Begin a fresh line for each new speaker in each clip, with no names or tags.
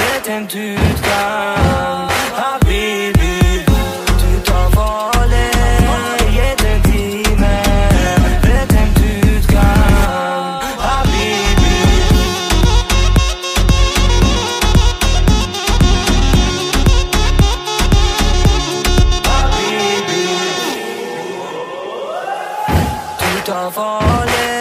vetëm ty t'kam Habibi, ty t'a fale Jetën time, vetëm Habibi Habibi Ty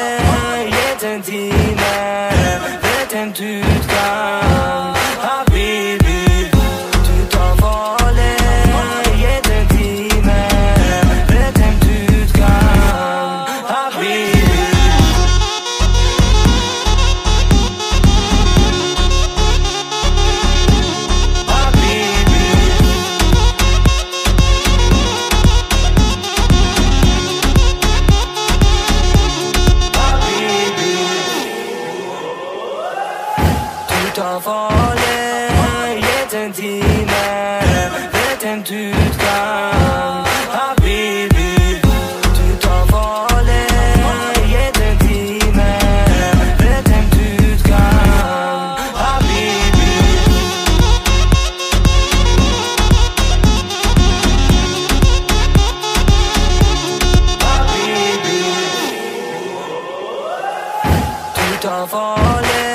kan falle.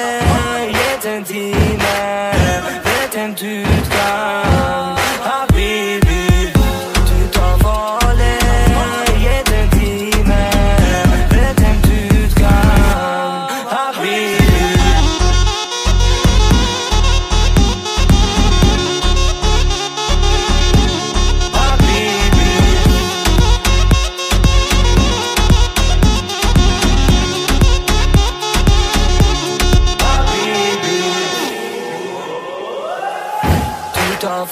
Jeg ten time, vet en du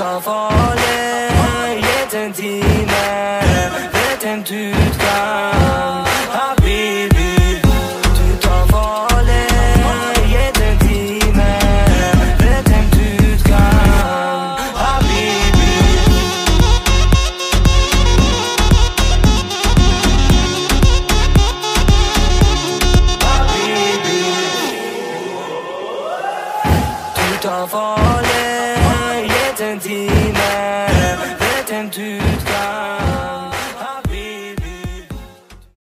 of all